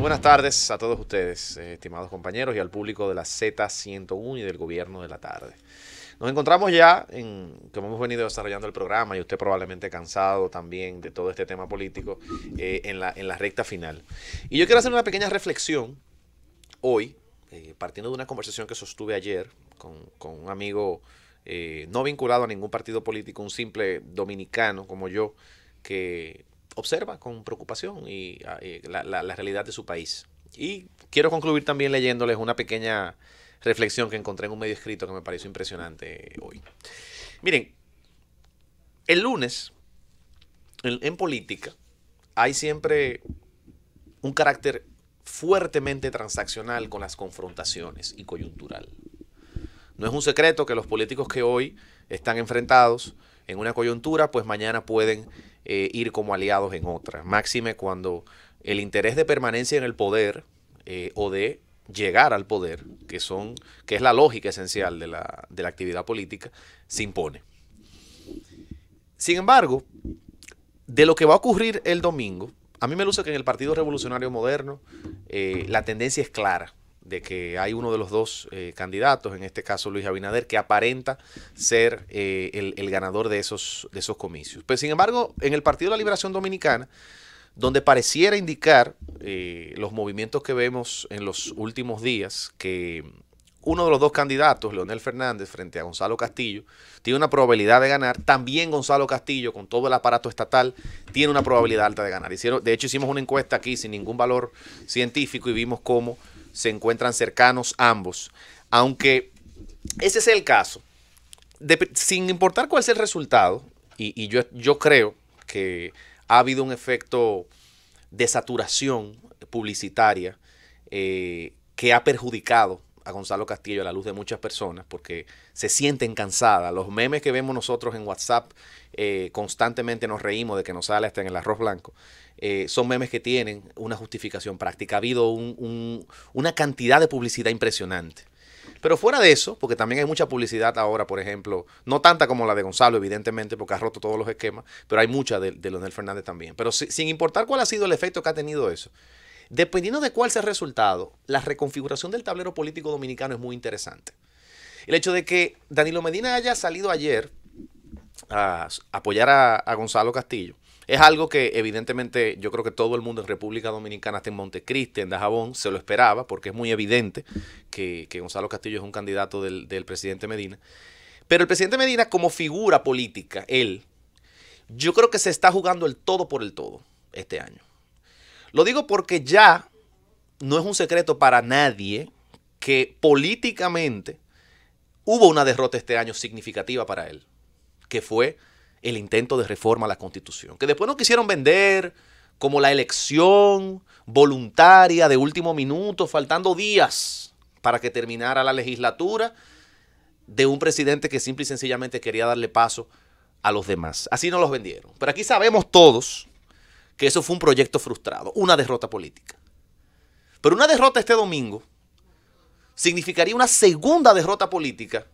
Buenas tardes a todos ustedes, eh, estimados compañeros, y al público de la Z101 y del Gobierno de la Tarde. Nos encontramos ya, en, como hemos venido desarrollando el programa, y usted probablemente cansado también de todo este tema político, eh, en, la, en la recta final. Y yo quiero hacer una pequeña reflexión hoy, eh, partiendo de una conversación que sostuve ayer con, con un amigo no vinculado a ningún partido político, un simple dominicano como yo, que observa con preocupación y, ah, la, la, realidad de su país. Y quiero concluir también leyéndoles una pequeña reflexión que encontré en un medio escrito que me pareció impresionante hoy. Miren, el lunes, en, política, hay siempre un carácter fuertemente transaccional con las confrontaciones y coyuntural. No es un secreto que los políticos que hoy están enfrentados en una coyuntura, pues mañana pueden eh, ir como aliados en otra. Máxime cuando el interés de permanencia en el poder eh, o de llegar al poder, que, son, que es la lógica esencial de la, de la actividad política, se impone. Sin embargo, de lo que va a ocurrir el domingo, a mí me luce que en el Partido Revolucionario Moderno eh, la tendencia es clara de que hay uno de los dos eh, candidatos, en este caso Luis Abinader, que aparenta ser eh, el, el, ganador de esos, de esos comicios. Pero sin embargo, en el Partido de la Liberación Dominicana, donde pareciera indicar eh, los movimientos que vemos en los últimos días, que uno de los dos candidatos, Leonel Fernández, frente a Gonzalo Castillo, tiene una probabilidad de ganar. También Gonzalo Castillo, con todo el aparato estatal, tiene una probabilidad alta de ganar. Hicieron, de hecho, hicimos una encuesta aquí sin ningún valor científico y vimos cómo se encuentran cercanos ambos. Aunque ese es el caso, sin importar cuál sea el resultado, y, y yo, yo creo que ha habido un efecto de saturación publicitaria eh, que ha perjudicado a Gonzalo Castillo a la luz de muchas personas porque se sienten cansadas. Los memes que vemos nosotros en WhatsApp eh, constantemente nos reímos de que nos sale hasta en el arroz blanco. Eh, son memes que tienen una justificación práctica. Ha habido un, un, una cantidad de publicidad impresionante. Pero fuera de eso, porque también hay mucha publicidad ahora, por ejemplo, no tanta como la de Gonzalo, evidentemente, porque ha roto todos los esquemas, pero hay mucha de, de Leonel Fernández también. Pero si, sin importar cuál ha sido el efecto que ha tenido eso, dependiendo de cuál sea el resultado, la reconfiguración del tablero político dominicano es muy interesante. El hecho de que Danilo Medina haya salido ayer a apoyar a, Gonzalo Castillo, es algo que evidentemente yo creo que todo el mundo en República Dominicana, hasta en Montecristi, en Dajabón, se lo esperaba, porque es muy evidente que, que Gonzalo Castillo es un candidato del, del, presidente Medina. Pero el presidente Medina, como figura política, él, yo creo que se está jugando el todo por el todo este año. Lo digo porque ya no es un secreto para nadie que políticamente hubo una derrota este año significativa para él, que fue el intento de reforma a la Constitución, que después no quisieron vender como la elección voluntaria de último minuto, faltando días para que terminara la legislatura de un presidente que simple y sencillamente quería darle paso a los demás. Así no los vendieron. Pero aquí sabemos todos que eso fue un proyecto frustrado, una derrota política. Pero una derrota este domingo significaría una segunda derrota política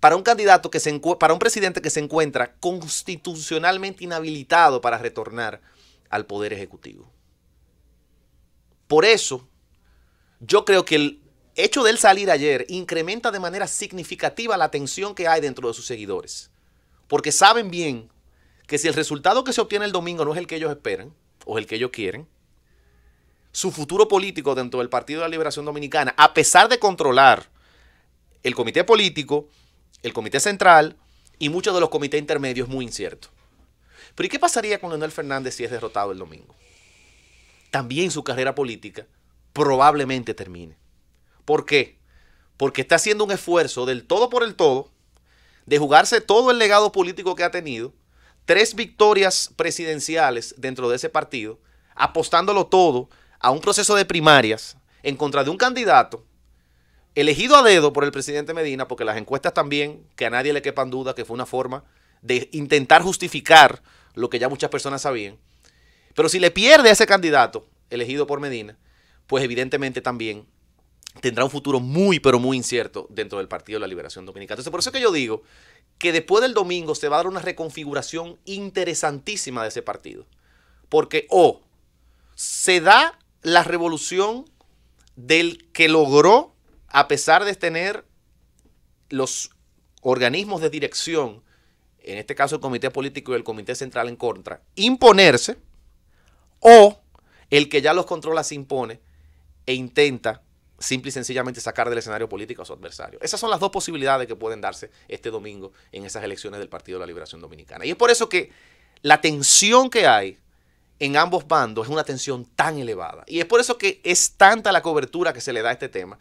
para un candidato que se para un presidente que se encuentra constitucionalmente inhabilitado para retornar al poder ejecutivo. Por eso, yo creo que el hecho de él salir ayer incrementa de manera significativa la tensión que hay dentro de sus seguidores. Porque saben bien que si el resultado que se obtiene el domingo no es el que ellos esperan o el que ellos quieren, su futuro político dentro del Partido de la Liberación Dominicana, a pesar de controlar el comité político, el comité central y muchos de los comités intermedios muy inciertos. Pero ¿y qué pasaría con Leonel Fernández si es derrotado el domingo? También su carrera política probablemente termine. ¿Por qué? Porque está haciendo un esfuerzo del todo por el todo de jugarse todo el legado político que ha tenido, tres victorias presidenciales dentro de ese partido, apostándolo todo a un proceso de primarias en contra de un candidato elegido a dedo por el presidente Medina, porque las encuestas también, que a nadie le quepan duda que fue una forma de intentar justificar lo que ya muchas personas sabían. Pero si le pierde a ese candidato elegido por Medina, pues evidentemente también tendrá un futuro muy, pero muy incierto dentro del Partido de la Liberación Dominicana. Entonces, por eso es que yo digo que después del domingo se va a dar una reconfiguración interesantísima de ese partido. Porque o se da la revolución del que logró, a pesar de tener los organismos de dirección, en este caso el Comité Político y el Comité Central en contra, imponerse, o el que ya los controla se impone e intenta simple y sencillamente sacar del escenario político a su adversario. Esas son las dos posibilidades que pueden darse este domingo en esas elecciones del Partido de la Liberación Dominicana. Y es por eso que la tensión que hay en ambos bandos es una tensión tan elevada. Y es por eso que es tanta la cobertura que se le da a este tema.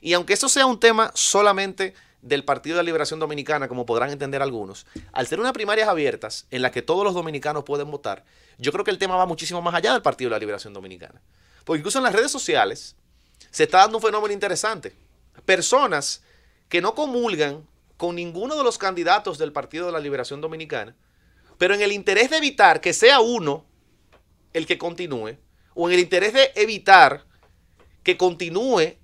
Y aunque eso sea un tema solamente del Partido de la Liberación Dominicana, como podrán entender algunos, al ser unas primarias abiertas en las que todos los dominicanos pueden votar, yo creo que el tema va muchísimo más allá del Partido de la Liberación Dominicana. Porque incluso en las redes sociales se está dando un fenómeno interesante. Personas que no comulgan con ninguno de los candidatos del Partido de la Liberación Dominicana, pero en el interés de evitar que sea uno el que continúe, o en el interés de evitar que continúe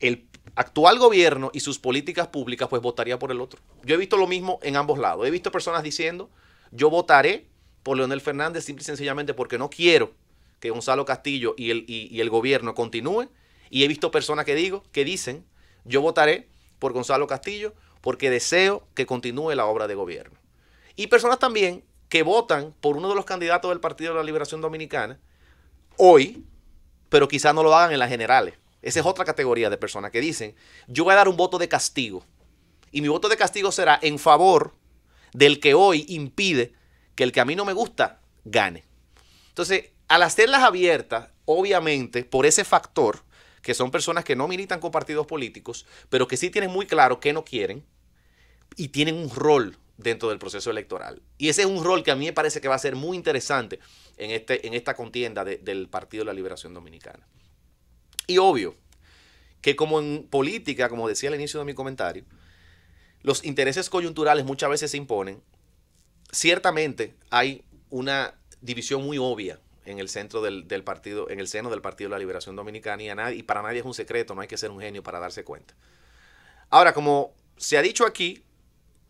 el actual gobierno y sus políticas públicas, pues votaría por el otro. Yo he visto lo mismo en ambos lados. He visto personas diciendo, yo votaré por Leonel Fernández simple y sencillamente porque no quiero que Gonzalo Castillo y el, y, el gobierno continúe. Y he visto personas que digo, que dicen, yo votaré por Gonzalo Castillo porque deseo que continúe la obra de gobierno. Y personas también que votan por uno de los candidatos del Partido de la Liberación Dominicana hoy, pero quizás no lo hagan en las generales. Esa es otra categoría de personas que dicen, yo voy a dar un voto de castigo. Y mi voto de castigo será en favor del que hoy impide que el que a mí no me gusta gane. Entonces, al hacerlas abiertas, obviamente, por ese factor, que son personas que no militan con partidos políticos, pero que sí tienen muy claro que no quieren y tienen un rol dentro del proceso electoral. Y ese es un rol que a mí me parece que va a ser muy interesante en, este, en esta contienda del Partido de la Liberación Dominicana. Y obvio que como en política, como decía al inicio de mi comentario, los intereses coyunturales muchas veces se imponen. Ciertamente hay una división muy obvia en el centro del, partido, en el seno del Partido de la Liberación Dominicana y, y para nadie es un secreto, no hay que ser un genio para darse cuenta. Ahora, como se ha dicho aquí,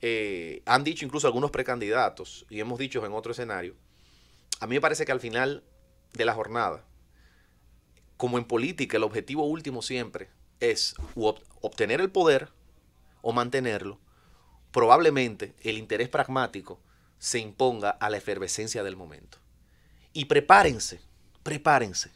eh, han dicho incluso algunos precandidatos y hemos dicho en otro escenario, a mí me parece que al final de la jornada como en política, el objetivo último siempre es obtener el poder o mantenerlo, probablemente el interés pragmático se imponga a la efervescencia del momento. Y prepárense, prepárense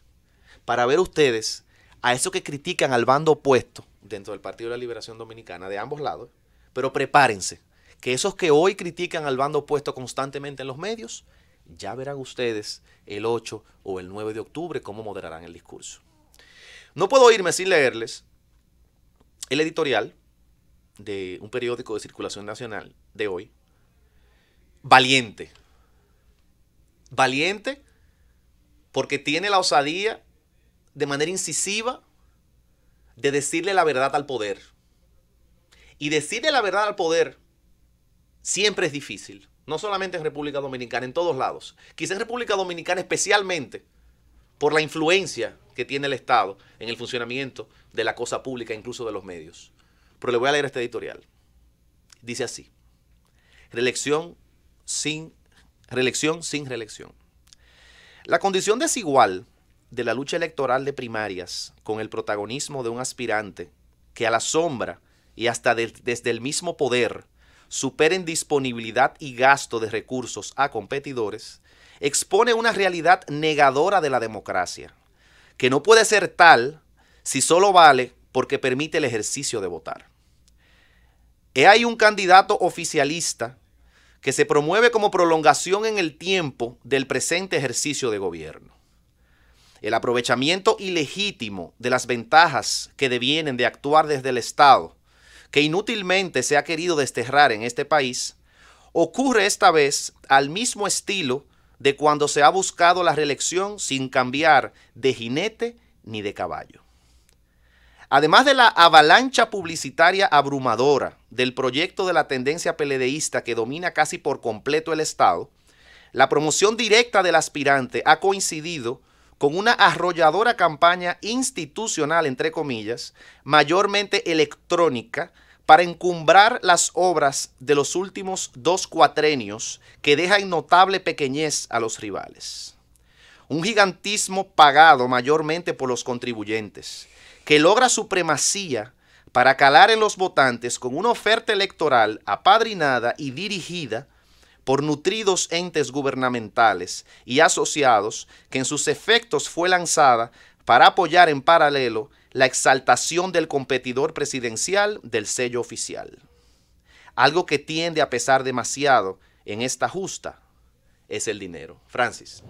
para ver ustedes a esos que critican al bando opuesto dentro del Partido de la Liberación Dominicana de ambos lados, pero prepárense que esos que hoy critican al bando opuesto constantemente en los medios ya verán ustedes el 8 o el 9 de octubre cómo moderarán el discurso. No puedo irme sin leerles el editorial de un periódico de circulación nacional de hoy. Valiente. Valiente porque tiene la osadía de manera incisiva de decirle la verdad al poder. Y decirle la verdad al poder siempre es difícil. No solamente en República Dominicana, en todos lados. Quizá en República Dominicana especialmente por la influencia que tiene el Estado en el funcionamiento de la cosa pública, incluso de los medios. Pero le voy a leer este editorial. Dice así. Reelección sin, reelección sin reelección. La condición desigual de la lucha electoral de primarias con el protagonismo de un aspirante que a la sombra y hasta desde el mismo poder superen disponibilidad y gasto de recursos a competidores, expone una realidad negadora de la democracia, que no puede ser tal si solo vale porque permite el ejercicio de votar. Hay un candidato oficialista que se promueve como prolongación en el tiempo del presente ejercicio de gobierno. El aprovechamiento ilegítimo de las ventajas que devienen de actuar desde el Estado que inútilmente se ha querido desterrar en este país, ocurre esta vez al mismo estilo de cuando se ha buscado la reelección sin cambiar de jinete ni de caballo. Además de la avalancha publicitaria abrumadora del proyecto de la tendencia peledeísta que domina casi por completo el Estado, la promoción directa del aspirante ha coincidido con una arrolladora campaña institucional, entre comillas, mayormente electrónica, para encumbrar las obras de los últimos dos cuatrenios que deja en notable pequeñez a los rivales. un gigantismo pagado mayormente por los contribuyentes, que logra supremacía para calar en los votantes con una oferta electoral apadrinada y dirigida por nutridos entes gubernamentales y asociados que en sus efectos fue lanzada para apoyar en paralelo la exaltación del competidor presidencial del sello oficial. Algo que tiende a pesar demasiado en esta justa es el dinero. Francis.